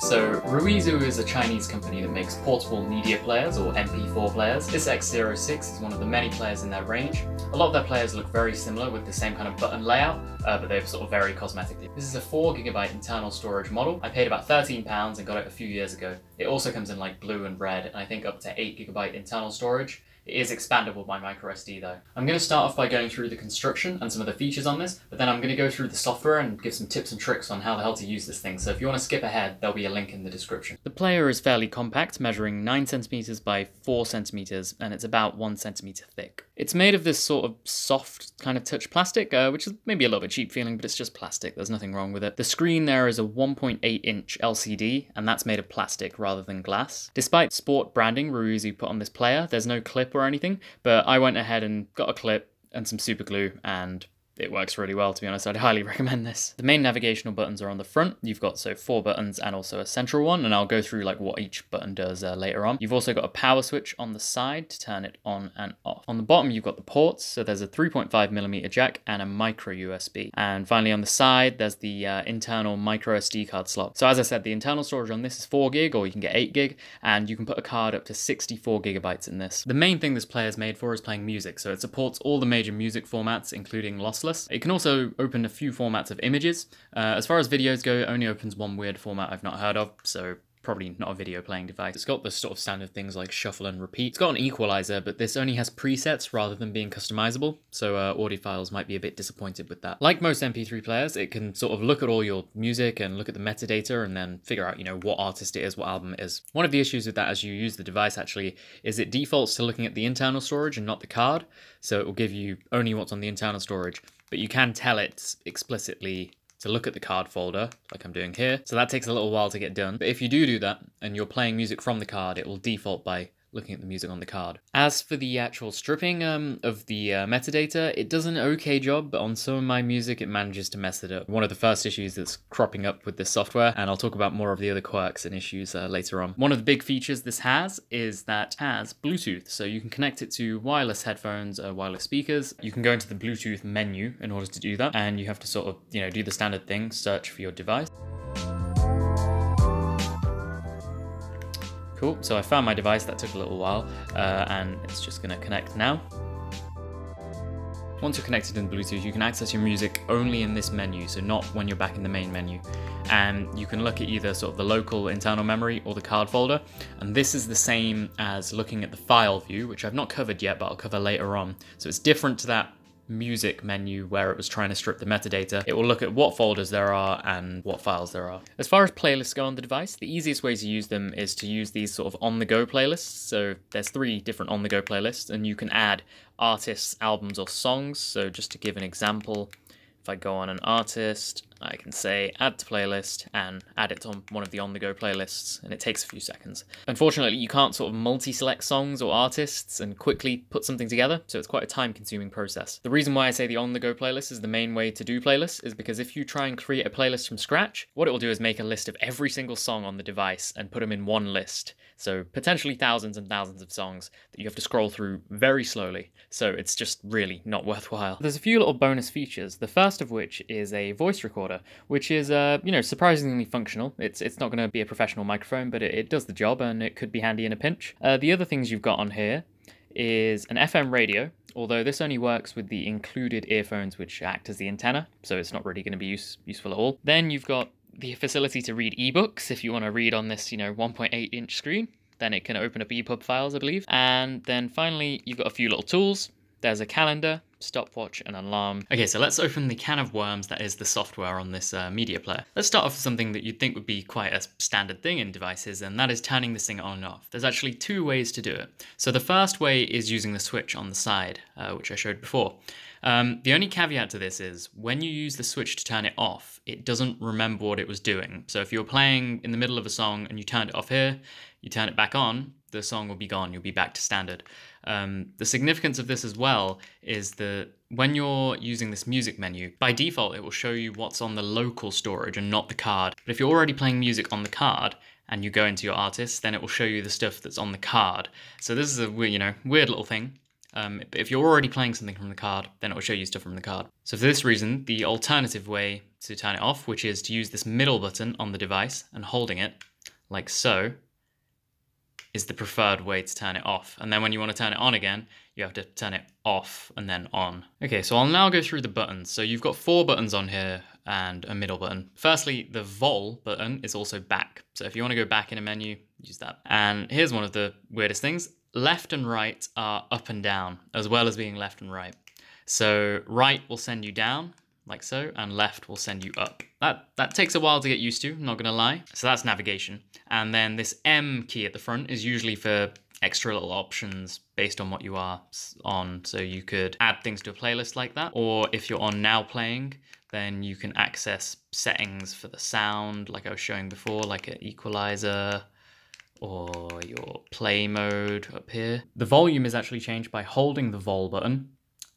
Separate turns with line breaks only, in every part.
So, Ruizu is a Chinese company that makes portable media players, or MP4 players. This X06 is one of the many players in their range. A lot of their players look very similar with the same kind of button layout, uh, but they're sort of very cosmetically. This is a 4GB internal storage model. I paid about £13 and got it a few years ago. It also comes in like blue and red, and I think up to 8GB internal storage. It is expandable by microSD though. I'm going to start off by going through the construction and some of the features on this, but then I'm going to go through the software and give some tips and tricks on how the hell to use this thing, so if you want to skip ahead, there'll be a link in the description. The player is fairly compact, measuring 9cm by 4cm, and it's about 1cm thick. It's made of this sort of soft kind of touch plastic, uh, which is maybe a little bit cheap feeling, but it's just plastic, there's nothing wrong with it. The screen there is a 1.8 inch LCD, and that's made of plastic rather than glass. Despite sport branding Ruizu put on this player, there's no clip or anything, but I went ahead and got a clip and some super glue and it works really well to be honest. I'd highly recommend this. The main navigational buttons are on the front. You've got so four buttons and also a central one and i'll go through like what each button does uh, later on. You've also got a power switch on the side to turn it on and off. On the bottom you've got the ports so there's a 3.5 millimeter jack and a micro usb and finally on the side there's the uh, internal micro sd card slot. So as i said the internal storage on this is 4 gig or you can get 8 gig and you can put a card up to 64 gigabytes in this. The main thing this player is made for is playing music. So it supports all the major music formats including loss It can also open a few formats of images. Uh, as far as videos go, it only opens one weird format I've not heard of, so probably not a video playing device. It's got the sort of standard things like shuffle and repeat. It's got an equalizer, but this only has presets rather than being customizable, so uh, audiophiles might be a bit disappointed with that. Like most MP3 players, it can sort of look at all your music and look at the metadata and then figure out, you know, what artist it is, what album it is. One of the issues with that as you use the device actually is it defaults to looking at the internal storage and not the card, so it will give you only what's on the internal storage, but you can tell it explicitly to look at the card folder, like I'm doing here. So that takes a little while to get done. But if you do do that, and you're playing music from the card, it will default by looking at the music on the card. As for the actual stripping um, of the uh, metadata, it does an okay job, but on some of my music it manages to mess it up. One of the first issues that's cropping up with this software, and I'll talk about more of the other quirks and issues uh, later on. One of the big features this has is that it has Bluetooth, so you can connect it to wireless headphones, uh, wireless speakers. You can go into the Bluetooth menu in order to do that, and you have to sort of, you know, do the standard thing, search for your device. Cool, so I found my device, that took a little while, uh, and it's just gonna connect now. Once you're connected in Bluetooth, you can access your music only in this menu, so not when you're back in the main menu. And you can look at either sort of the local internal memory or the card folder. And this is the same as looking at the file view, which I've not covered yet, but I'll cover later on. So it's different to that music menu where it was trying to strip the metadata. It will look at what folders there are and what files there are. As far as playlists go on the device, the easiest way to use them is to use these sort of on-the-go playlists. So there's three different on-the-go playlists and you can add artists, albums or songs. So just to give an example, if I go on an artist, I can say add to playlist and add it on one of the on-the-go playlists, and it takes a few seconds. Unfortunately, you can't sort of multi-select songs or artists and quickly put something together, so it's quite a time-consuming process. The reason why I say the on-the-go playlist is the main way to do playlists is because if you try and create a playlist from scratch, what it will do is make a list of every single song on the device and put them in one list. So potentially thousands and thousands of songs that you have to scroll through very slowly, so it's just really not worthwhile. There's a few little bonus features, the first of which is a voice recorder which is, uh, you know, surprisingly functional. It's it's not going to be a professional microphone, but it, it, does the job and it could be handy in a pinch. Uh, the other things you've got on here is an FM radio, although this only works with the included earphones which act as the antenna, so it's not really going to be use, useful at all. Then you've got the facility to read ebooks if you want to read on this, you know, 1.8 inch screen. Then it can open up EPUB files, I believe. And then finally, you've got a few little tools. There's a calendar, stopwatch, and alarm. Okay, so let's open the can of worms that is the software on this uh, media player. Let's start off with something that you'd think would be quite a standard thing in devices, and that is turning this thing on and off. There's actually two ways to do it. So the first way is using the switch on the side, uh, which I showed before. Um, the only caveat to this is when you use the switch to turn it off, it doesn't remember what it was doing. So if you're playing in the middle of a song and you turned it off here, you turn it back on, the song will be gone. You'll be back to standard. Um, the significance of this as well is that when you're using this music menu, by default, it will show you what's on the local storage and not the card. But if you're already playing music on the card and you go into your artist, then it will show you the stuff that's on the card. So this is a you know weird little thing. Um, if you're already playing something from the card, then it will show you stuff from the card. So for this reason, the alternative way to turn it off, which is to use this middle button on the device and holding it like so, is the preferred way to turn it off. And then when you want to turn it on again, you have to turn it off and then on. Okay, so I'll now go through the buttons. So you've got four buttons on here and a middle button. Firstly, the vol button is also back. So if you want to go back in a menu, use that. And here's one of the weirdest things. Left and right are up and down, as well as being left and right. So right will send you down, like so, and left will send you up. That, that takes a while to get used to, not gonna lie. So that's navigation. And then this M key at the front is usually for extra little options based on what you are on. So you could add things to a playlist like that, or if you're on now playing, then you can access settings for the sound, like I was showing before, like an equalizer, or your play mode up here. The volume is actually changed by holding the vol button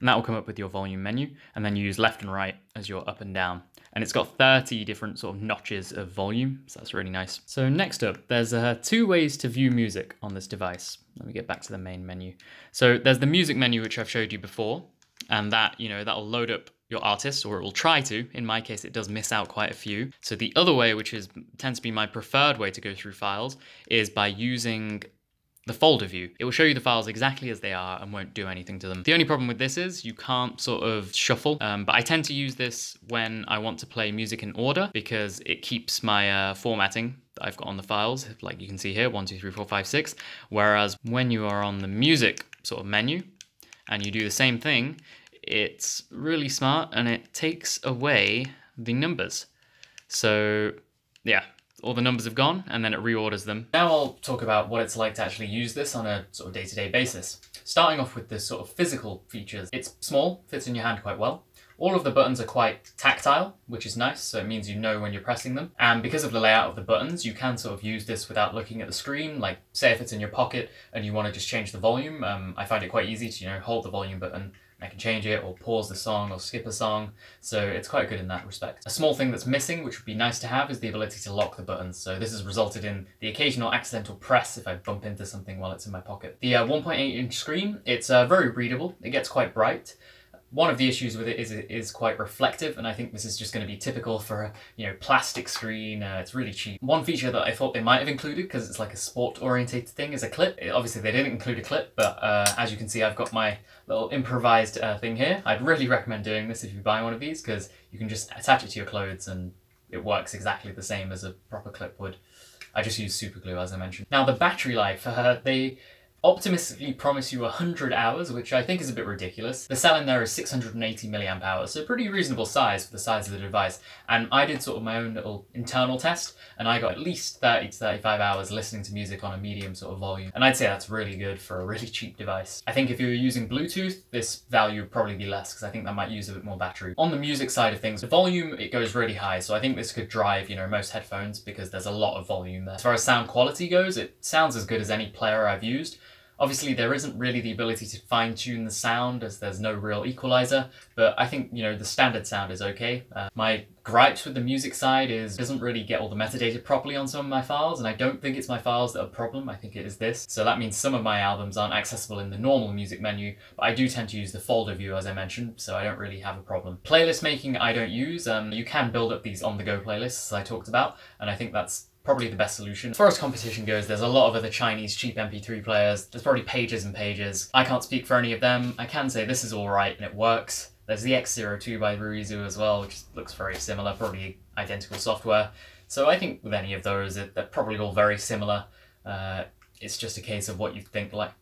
and that will come up with your volume menu. And then you use left and right as your up and down. And it's got 30 different sort of notches of volume. So that's really nice. So next up there's uh, two ways to view music on this device. Let me get back to the main menu. So there's the music menu which i've showed you before. And that you know that'll load up your artists, or it will try to. In my case it does miss out quite a few. So the other way which is tends to be my preferred way to go through files is by using the folder view. It will show you the files exactly as they are and won't do anything to them. The only problem with this is you can't sort of shuffle, um, but I tend to use this when I want to play music in order because it keeps my uh, formatting that I've got on the files, like you can see here, one, two, three, four, five, six. Whereas when you are on the music sort of menu and you do the same thing, it's really smart and it takes away the numbers. So yeah, all the numbers have gone and then it reorders them. Now I'll talk about what it's like to actually use this on a sort of day-to-day -day basis. Starting off with the sort of physical features. It's small, fits in your hand quite well. All of the buttons are quite tactile, which is nice, so it means you know when you're pressing them. And because of the layout of the buttons, you can sort of use this without looking at the screen. Like, say if it's in your pocket and you want to just change the volume, um, I find it quite easy to, you know, hold the volume button I can change it or pause the song or skip a song, so it's quite good in that respect. A small thing that's missing, which would be nice to have, is the ability to lock the buttons, so this has resulted in the occasional accidental press if I bump into something while it's in my pocket. The uh, 1.8 inch screen, it's uh, very readable, it gets quite bright, one of the issues with it is it is quite reflective, and I think this is just going to be typical for a you know plastic screen. Uh, it's really cheap. One feature that I thought they might have included because it's like a sport orientated thing is a clip. It, obviously, they didn't include a clip, but uh, as you can see, I've got my little improvised uh, thing here. I'd really recommend doing this if you buy one of these because you can just attach it to your clothes and it works exactly the same as a proper clip would. I just use super glue as I mentioned. Now the battery life, uh, they optimistically promise you 100 hours, which I think is a bit ridiculous. The cell in there is 680 milliamp hours, so pretty reasonable size for the size of the device. And I did sort of my own little internal test, and I got at least 30 to 35 hours listening to music on a medium sort of volume. And I'd say that's really good for a really cheap device. I think if you're using Bluetooth, this value would probably be less, because I think that might use a bit more battery. On the music side of things, the volume, it goes really high, so I think this could drive, you know, most headphones, because there's a lot of volume there. As far as sound quality goes, it sounds as good as any player I've used, Obviously, there isn't really the ability to fine tune the sound as there's no real equalizer, but I think, you know, the standard sound is okay. Uh, my gripes with the music side is doesn't really get all the metadata properly on some of my files, and I don't think it's my files that are a problem, I think it is this. So that means some of my albums aren't accessible in the normal music menu, but I do tend to use the folder view as I mentioned, so I don't really have a problem. Playlist making I don't use, um, you can build up these on-the-go playlists I talked about, and I think that's probably the best solution. As far as competition goes, there's a lot of other Chinese cheap MP3 players. There's probably pages and pages. I can't speak for any of them. I can say this is alright and it works. There's the X02 by Ruizu as well, which looks very similar, probably identical software. So I think with any of those, they're probably all very similar. Uh, it's just a case of what you think like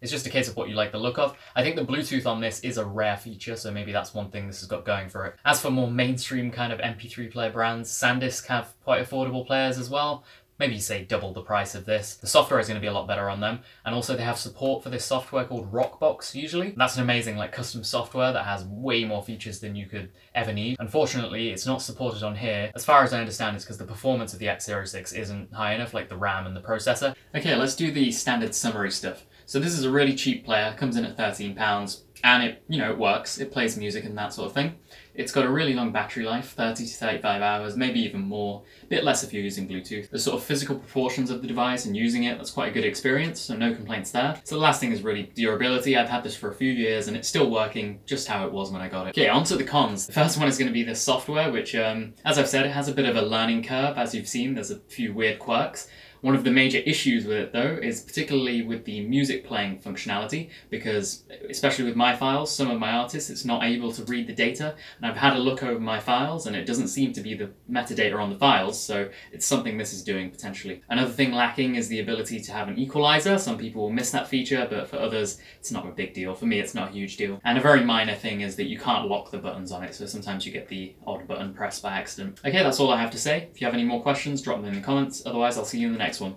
it's just a case of what you like the look of. I think the Bluetooth on this is a rare feature, so maybe that's one thing this has got going for it. As for more mainstream kind of MP3 player brands, SanDisk have quite affordable players as well. Maybe you say double the price of this. The software is going to be a lot better on them. And also they have support for this software called Rockbox usually. That's an amazing like custom software that has way more features than you could ever need. Unfortunately, it's not supported on here. As far as I understand, it's because the performance of the X06 isn't high enough, like the RAM and the processor. Okay, let's do the standard summary stuff. So this is a really cheap player, comes in at £13, and it, you know, it works. It plays music and that sort of thing. It's got a really long battery life, 30 to 35 hours, maybe even more. A bit less if you're using Bluetooth. The sort of physical proportions of the device and using it, that's quite a good experience, so no complaints there. So the last thing is really durability. I've had this for a few years and it's still working just how it was when I got it. Okay, on to the cons. The first one is going to be the software, which, um, as I've said, it has a bit of a learning curve. As you've seen, there's a few weird quirks. One of the major issues with it though is particularly with the music playing functionality because especially with my files, some of my artists it's not able to read the data and I've had a look over my files and it doesn't seem to be the metadata on the files so it's something this is doing potentially. Another thing lacking is the ability to have an equalizer. Some people will miss that feature but for others it's not a big deal. For me it's not a huge deal. And a very minor thing is that you can't lock the buttons on it so sometimes you get the odd button pressed by accident. Okay that's all I have to say. If you have any more questions drop them in the comments otherwise I'll see you in the next one.